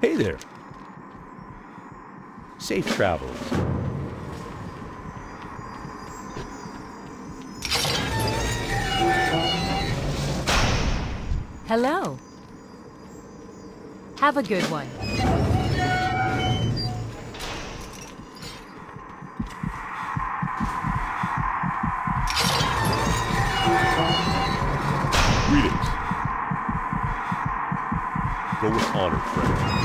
Hey there. Safe travels. Hello. Have a good one. Greetings. Go with honor, friend.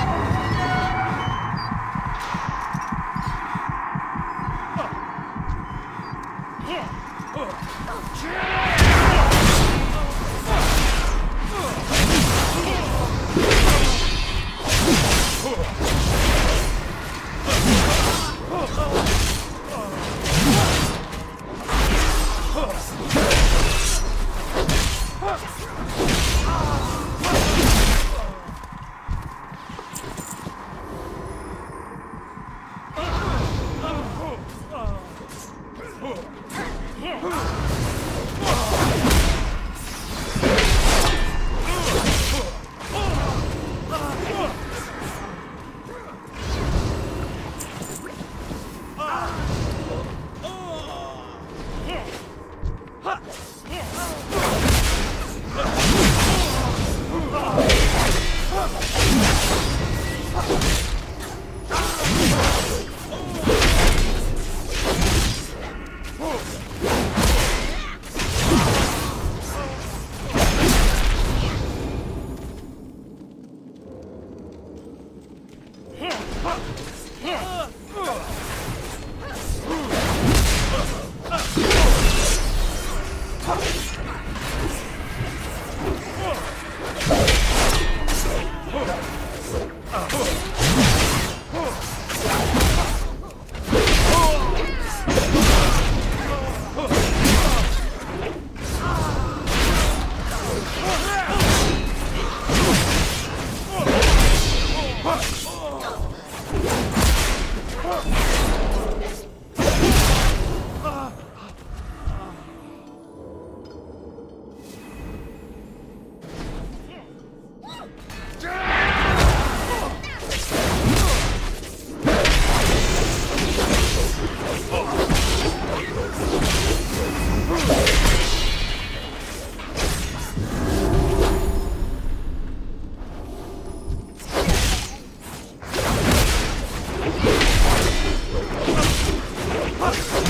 Huh.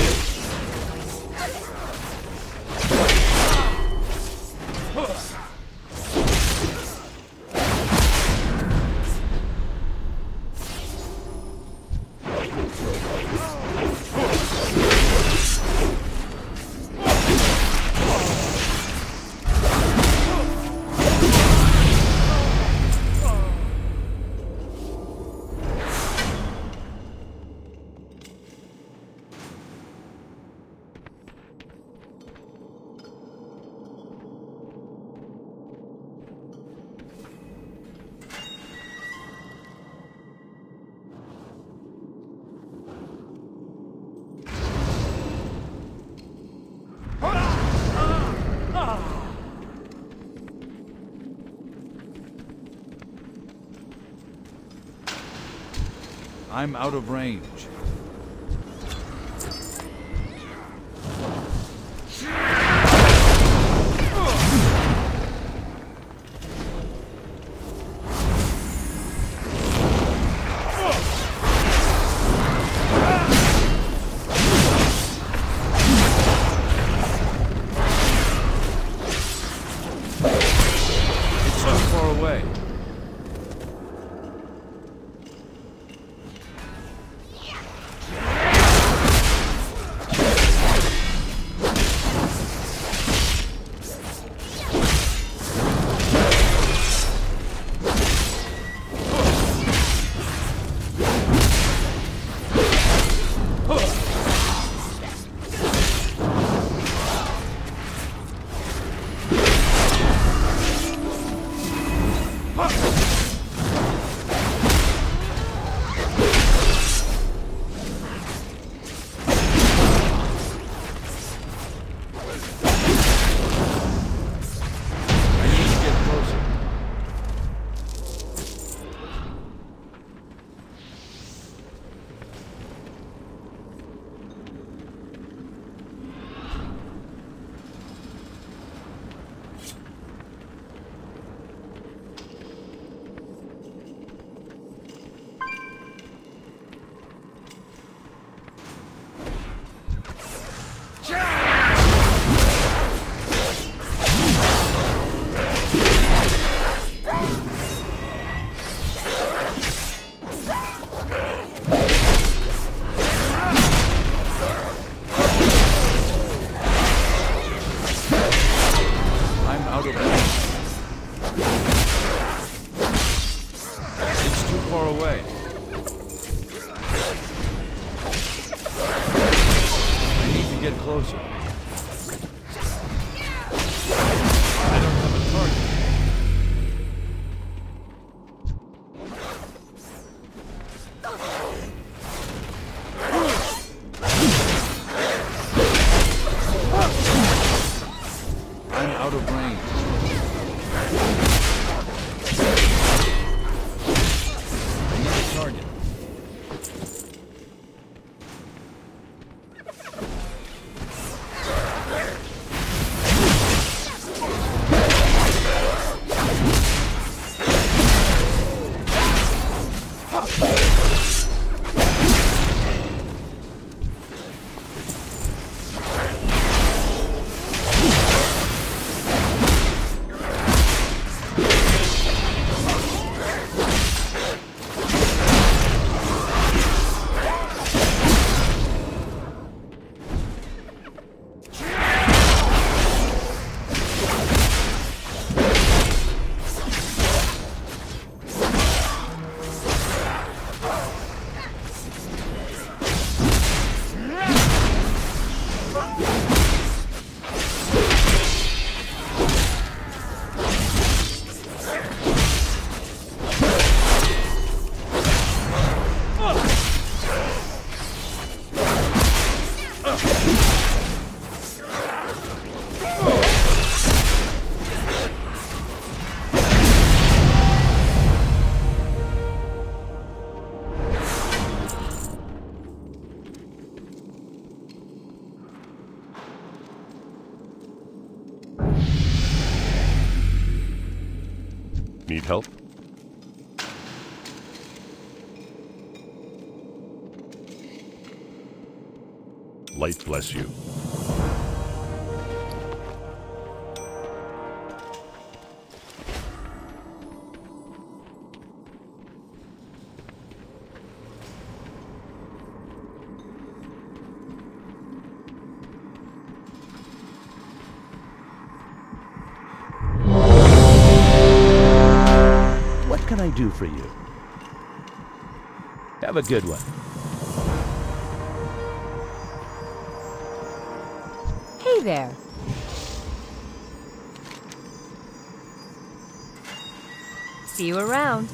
you. I'm out of range. I'm out of range. Help? Light bless you. Do for you? Have a good one. Hey there. See you around.